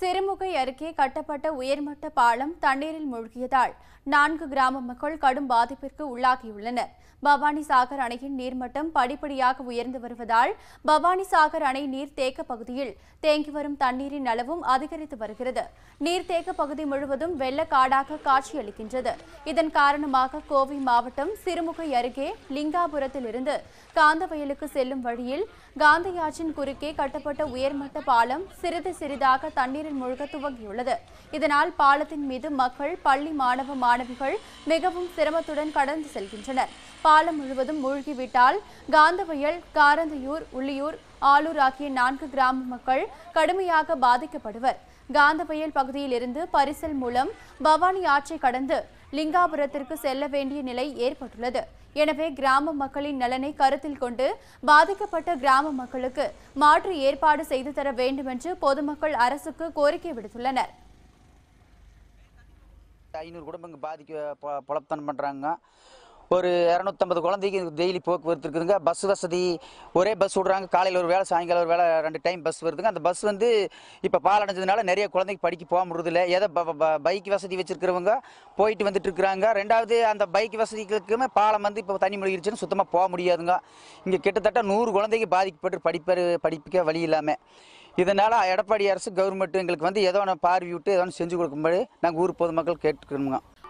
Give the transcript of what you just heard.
சிறுமுகை அருகே கட்டப்பட்ட உயர்மட்ட பாலம் தண்ணீரில் மூழ்கியதால் நான்கு கிராம மக்கள் கடும் பாதிப்பிற்கு உள்ளாகியுள்ளனர். பவானி சாகர் அணையின் நீர்மட்டம் படிப்படியாக உயர்ந்து வருவதால் பவானி சாகர் அணை நீர்த்தேக்க பகுதியில் தேங்கி வரும் தண்ணீரின் அளவும் அதிகரித்து வருகிறது. நீர்த்தேக்க பகுதி முழுவதும் வெள்ளக்காடாக காட்சியளிக்கின்றது. இதன் காரணமாக கோவை மாவட்டம் சிறுமுகை அருகே லிங்காபுரத்திலிருந்து காந்தவயலுக்கு செல்லும் வழியில் காந்தியாற்றின் குறுக்கே கட்டப்பட்ட உயர்மட்ட பாலம் சிறிது சிறிதாக தண்ணீரில் மூழ்க துவங்கியுள்ளது. இதனால் பாலத்தின் மீது மக்கள் பள்ளி மாணவ மாணவிகள் மிகவும் சிரமத்துடன் கடந்து செல்கின்றனர். பாலம் முழுவதும் மூழ்கிவிட்டால் காந்தவயல் காரந்தையூர் உள்ளியூர் ஆலூர் ஆகிய நான்கு கிராம மக்கள் கடுமையாக பாதிக்கப்படுவர். காந்தவயல் பகுதியில் இருந்து பரிசல் மூலம் பவானி ஆற்றை கடந்து லிங்காபுரத்திற்கு செல்ல வேண்டிய நிலை ஏற்பட்டுள்ளது. எனவே கிராம மக்களின் நலனை கருத்தில் கொண்டு பாதிக்கப்பட்ட கிராம மக்களுக்கு மாற்று ஏற்பாடு செய்து தர வேண்டும் என்று பொதுமக்கள் அரசுக்கு கோரிக்கை விடுத்துள்ளனர். ஐநூறு குடும்பங்கள் பாதிக்க பொ- பொழப்பத்தனம் பண்ணுறாங்க ஒரு இரநூத்தம்பது குழந்தைக்கு டெய்லி போக்குவரத்து இருக்குதுங்க. பஸ் வசதி ஒரே பஸ் விடுறாங்க. காலையில் ஒரு வேளை சாயங்காலம் ஒரு வேலை ரெண்டு டைம் பஸ் வருதுங்க. அந்த பஸ் வந்து இப்போ பாலடைஞ்சதுனால நிறைய குழந்தைக்கு படிக்க போக முடியறதில்ல ஏதோ பைக் வசதி வச்சிருக்கிறவங்க போயிட்டு வந்துட்டு இருக்கிறாங்க. ரெண்டாவது அந்த பைக் வசதிகளுக்குமே பாலம் வந்து இப்போ தண்ணி முழுகிருச்சுன்னு சுத்தமாக போக முடியாதுங்க. இங்கே கிட்டத்தட்ட நூறு குழந்தைக்கு பாதிக்கப்பட்டு படிப்ப படிப்புக்க வழி இல்லாமல் இதனால் எடப்பாடி அரசு கவர்மெண்ட் எங்களுக்கு வந்து ஏதோ ஒன்று பார்வையிட்டு ஏதோ ஒன்று செஞ்சு கொடுக்கும்போது நாங்கள் ஊர் பொதுமக்கள் கேட்டுக்கணுங்க